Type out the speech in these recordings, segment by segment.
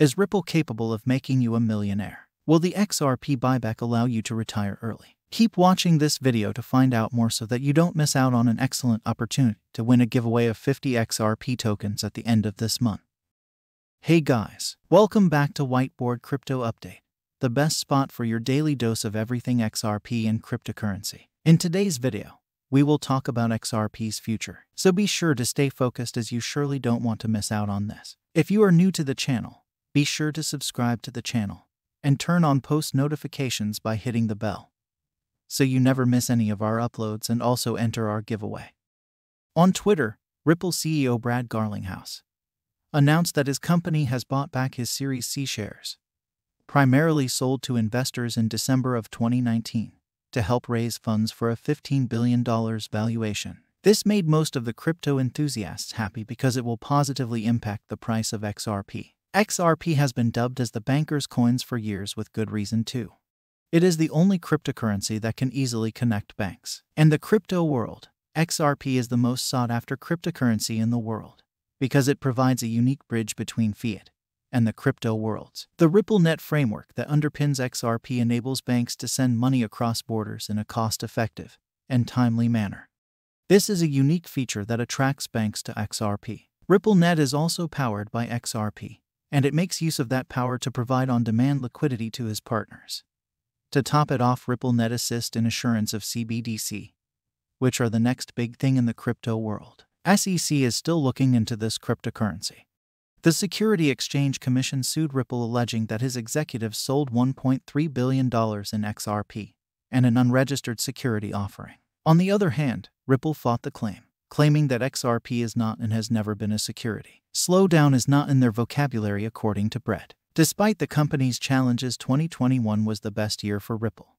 Is Ripple capable of making you a millionaire? Will the XRP buyback allow you to retire early? Keep watching this video to find out more so that you don't miss out on an excellent opportunity to win a giveaway of 50 XRP tokens at the end of this month. Hey guys, welcome back to Whiteboard Crypto Update, the best spot for your daily dose of everything XRP and cryptocurrency. In today's video, we will talk about XRP's future, so be sure to stay focused as you surely don't want to miss out on this. If you are new to the channel, be sure to subscribe to the channel and turn on post notifications by hitting the bell so you never miss any of our uploads and also enter our giveaway. On Twitter, Ripple CEO Brad Garlinghouse announced that his company has bought back his Series C shares, primarily sold to investors in December of 2019, to help raise funds for a $15 billion valuation. This made most of the crypto enthusiasts happy because it will positively impact the price of XRP. XRP has been dubbed as the banker's coins for years with good reason too. It is the only cryptocurrency that can easily connect banks. In the crypto world, XRP is the most sought after cryptocurrency in the world because it provides a unique bridge between fiat and the crypto worlds. The RippleNet framework that underpins XRP enables banks to send money across borders in a cost effective and timely manner. This is a unique feature that attracts banks to XRP. RippleNet is also powered by XRP, and it makes use of that power to provide on demand liquidity to his partners. To top it off, RippleNet assist in assurance of CBDC, which are the next big thing in the crypto world. SEC is still looking into this cryptocurrency. The Security Exchange Commission sued Ripple alleging that his executives sold $1.3 billion in XRP and an unregistered security offering. On the other hand, Ripple fought the claim, claiming that XRP is not and has never been a security. Slowdown is not in their vocabulary, according to Brett. Despite the company's challenges, 2021 was the best year for Ripple.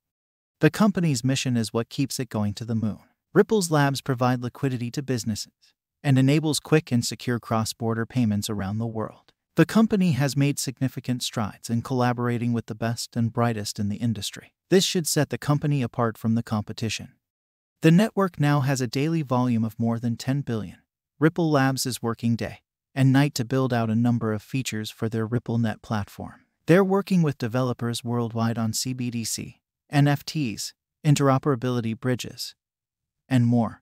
The company's mission is what keeps it going to the moon. Ripple's labs provide liquidity to businesses and enables quick and secure cross-border payments around the world. The company has made significant strides in collaborating with the best and brightest in the industry. This should set the company apart from the competition. The network now has a daily volume of more than 10 billion. Ripple Labs is working day and night to build out a number of features for their RippleNet platform. They're working with developers worldwide on CBDC, NFTs, interoperability bridges, and more.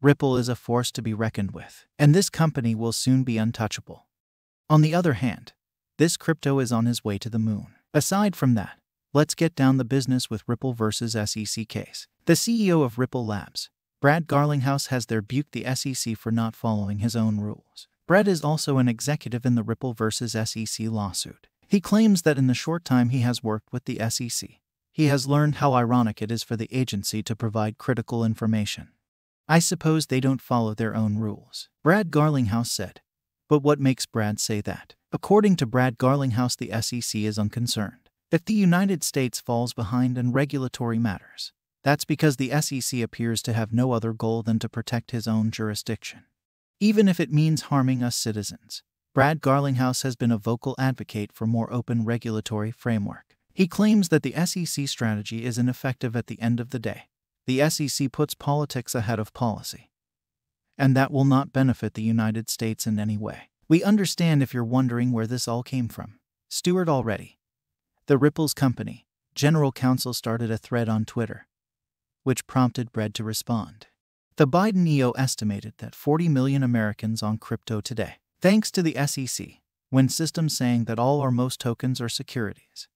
Ripple is a force to be reckoned with, and this company will soon be untouchable. On the other hand, this crypto is on his way to the moon. Aside from that, let's get down the business with Ripple versus SEC case. The CEO of Ripple Labs, Brad Garlinghouse, has there buked the SEC for not following his own rules. Brad is also an executive in the Ripple versus SEC lawsuit. He claims that in the short time he has worked with the SEC, he has learned how ironic it is for the agency to provide critical information. I suppose they don't follow their own rules. Brad Garlinghouse said. But what makes Brad say that? According to Brad Garlinghouse, the SEC is unconcerned. If the United States falls behind in regulatory matters, that's because the SEC appears to have no other goal than to protect his own jurisdiction even if it means harming us citizens. Brad Garlinghouse has been a vocal advocate for more open regulatory framework. He claims that the SEC strategy is ineffective at the end of the day. The SEC puts politics ahead of policy. And that will not benefit the United States in any way. We understand if you're wondering where this all came from. Stuart Alderoty. The Ripples Company, General Counsel started a thread on Twitter, which prompted Brad to respond. The Biden EO estimated that 40 million Americans on crypto today, thanks to the SEC, when systems saying that all or most tokens are securities,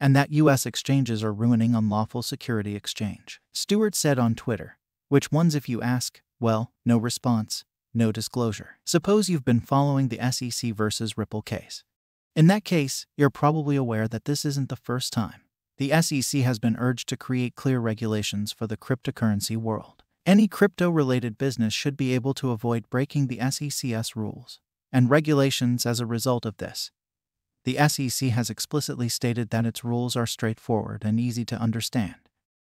and that U.S. exchanges are ruining unlawful security exchange. Stuart said on Twitter, which ones if you ask, well, no response, no disclosure. Suppose you've been following the SEC versus Ripple case. In that case, you're probably aware that this isn't the first time the SEC has been urged to create clear regulations for the cryptocurrency world. Any crypto related business should be able to avoid breaking the SEC's rules and regulations as a result of this. The SEC has explicitly stated that its rules are straightforward and easy to understand.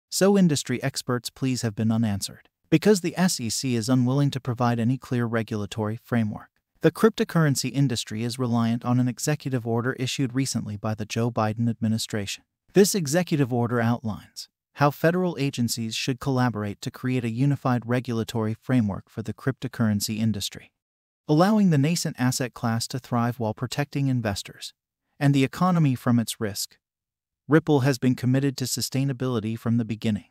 So, industry experts' pleas have been unanswered because the SEC is unwilling to provide any clear regulatory framework. The cryptocurrency industry is reliant on an executive order issued recently by the Joe Biden administration. This executive order outlines how federal agencies should collaborate to create a unified regulatory framework for the cryptocurrency industry, allowing the nascent asset class to thrive while protecting investors and the economy from its risk. Ripple has been committed to sustainability from the beginning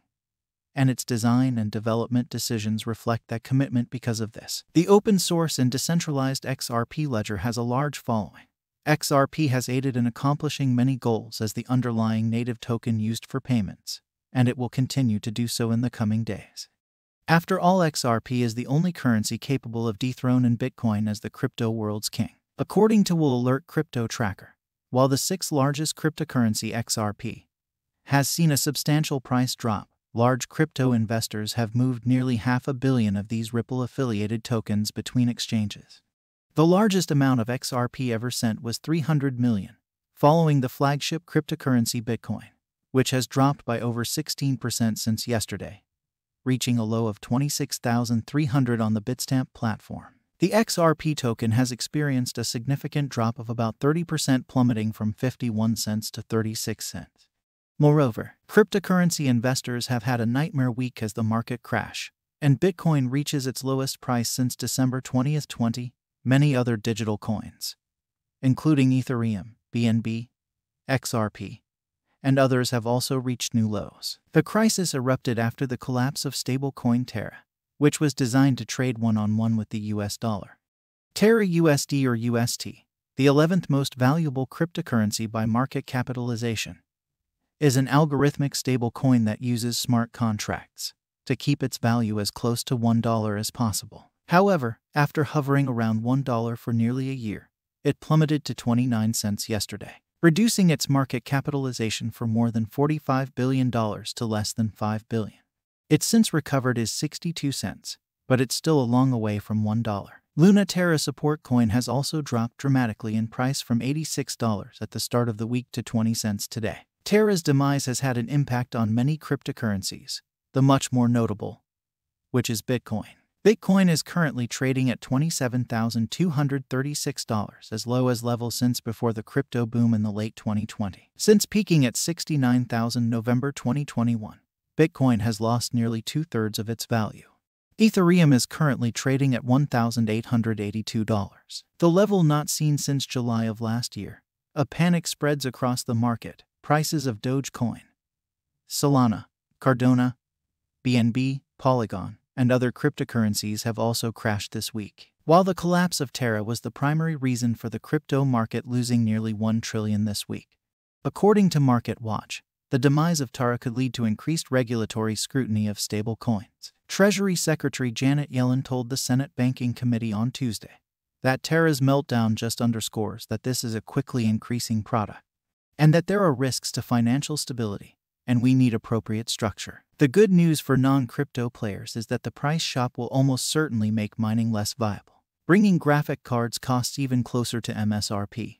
and its design and development decisions reflect that commitment because of this. The open source and decentralized XRP ledger has a large following. XRP has aided in accomplishing many goals as the underlying native token used for payments, and it will continue to do so in the coming days. After all, XRP is the only currency capable of dethroning Bitcoin as the crypto world's king. According to Whale Alert Crypto Tracker, while the sixth largest cryptocurrency XRP has seen a substantial price drop, large crypto investors have moved nearly half a billion of these Ripple affiliated tokens between exchanges. The largest amount of XRP ever sent was 300 million, following the flagship cryptocurrency Bitcoin, which has dropped by over 16% since yesterday, reaching a low of 26,300 on the Bitstamp platform. The XRP token has experienced a significant drop of about 30%, plummeting from 51 cents to 36 cents. Moreover, cryptocurrency investors have had a nightmare week as the market crash, and Bitcoin reaches its lowest price since December 2020. Many other digital coins, including Ethereum, BNB, XRP, and others have also reached new lows. The crisis erupted after the collapse of stablecoin Terra, which was designed to trade one-on-one with the US dollar. Terra USD or UST, the 11th most valuable cryptocurrency by market capitalization, is an algorithmic stablecoin that uses smart contracts to keep its value as close to $1 as possible. However, after hovering around $1 for nearly a year, it plummeted to 29 cents yesterday, reducing its market capitalization from more than $45 billion to less than $5 billion. Its since recovered is 62 cents, but it's still a long way from $1. Luna Terra support coin has also dropped dramatically in price from $86 at the start of the week to 20 cents today. Terra's demise has had an impact on many cryptocurrencies, the much more notable, which is Bitcoin. Bitcoin is currently trading at $27,236, as low as level since before the crypto boom in the late 2020. Since peaking at 69,000 November 2021, Bitcoin has lost nearly two thirds of its value. Ethereum is currently trading at $1,882, the level not seen since July of last year. A panic spreads across the market, Prices of Dogecoin, Solana, Cardano, BNB, Polygon, and other cryptocurrencies have also crashed this week. While the collapse of Terra was the primary reason for the crypto market losing nearly 1 trillion this week. According to Market Watch, the demise of Terra could lead to increased regulatory scrutiny of stable coins. Treasury Secretary Janet Yellen told the Senate Banking Committee on Tuesday that Terra's meltdown just underscores that this is a quickly increasing product and that there are risks to financial stability, and we need appropriate structure. The good news for non crypto players is that the price shop will almost certainly make mining less viable, bringing graphic cards costs even closer to MSRP.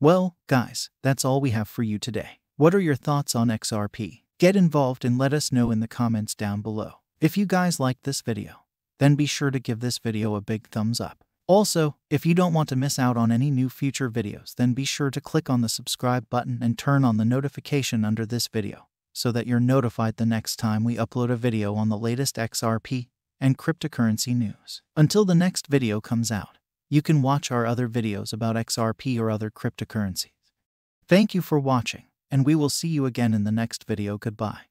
Well, guys, that's all we have for you today. What are your thoughts on XRP? Get involved and let us know in the comments down below. If you guys liked this video, then be sure to give this video a big thumbs up. Also, if you don't want to miss out on any new future videos, then be sure to click on the subscribe button and turn on the notification under this video so that you're notified the next time we upload a video on the latest XRP and cryptocurrency news. Until the next video comes out, you can watch our other videos about XRP or other cryptocurrencies. Thank you for watching, and we will see you again in the next video. Goodbye.